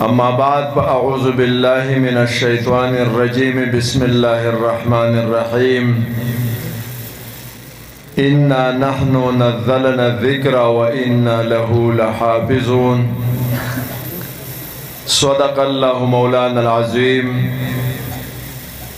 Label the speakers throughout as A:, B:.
A: أما بعد فأعوذ بالله من الشيطان الرجيم بسم الله الرحمن الرحيم إنا نحن نزلنا الذكر وإنا له لحافظون صدق الله مولانا العظيم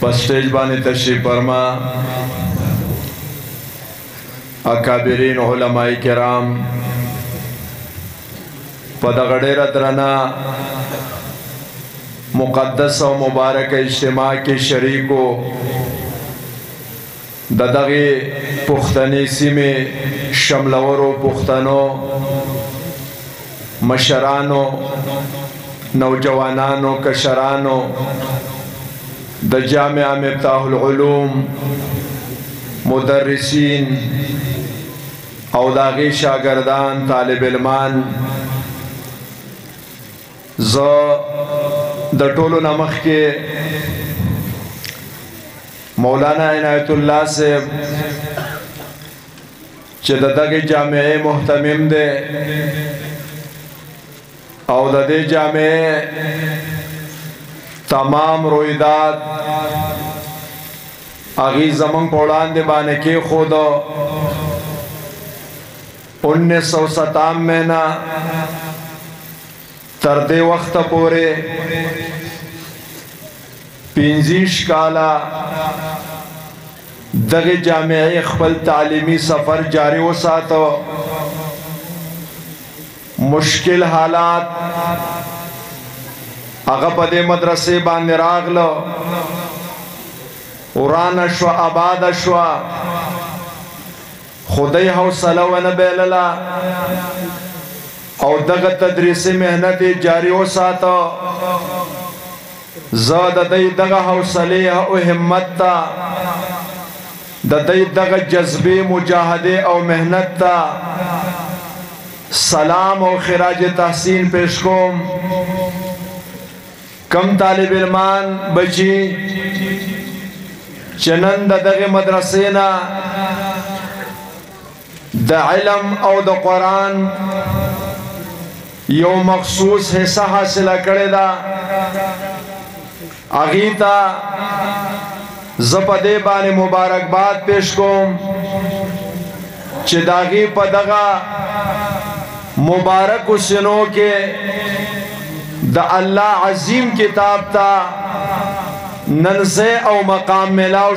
A: په سټیج باندې تشریف فرما اکابرین علما کرام په دغه ډیره درنه مقدس او مبارک اجتماع کې شریکو د دغې پښتنې سیمې شملورو پښتنو مشرانو، نوجوانانو، کشرانو، د جامعه مفتاح العلوم مدرسین او د هغې شاګردان، طالب علمان، زه د ټولو نه مخکې مولانا عنایت الله صاحب چې د دغه جامعې مهتمم دی او د دې جامعې تمام رویداد هغه زمون په وړاندې باندې کې خود انیس سو ستانوے نه تر دې وخته پورې پنځیش کاله دغه جامعې خپل تعلیمي سفر جاری وساتو مشکل حالات هغه په دې مدرسې باندې راغلو وران شو آباد شو خو دی حوصله ونه بایلله او دغه تدریسي مهنت یې جاري وساته. زه د دی دغه حوصلې او همت ته، د دی دغه جذبې، مجاهدې او مهنت ته سلام او خراج تحسین پېش کوم. کوم طالب علمان بچی چنن د دغه مدرسې نه د علم او د قران یو مخصوص حصہ حاصله کړې ده اغیتا زه په دې باندې مبارکباد پیش کوم چې داغي په دغه مبارک سنو کې د الله عظیم کتاب ته ننسه او مقام ملاو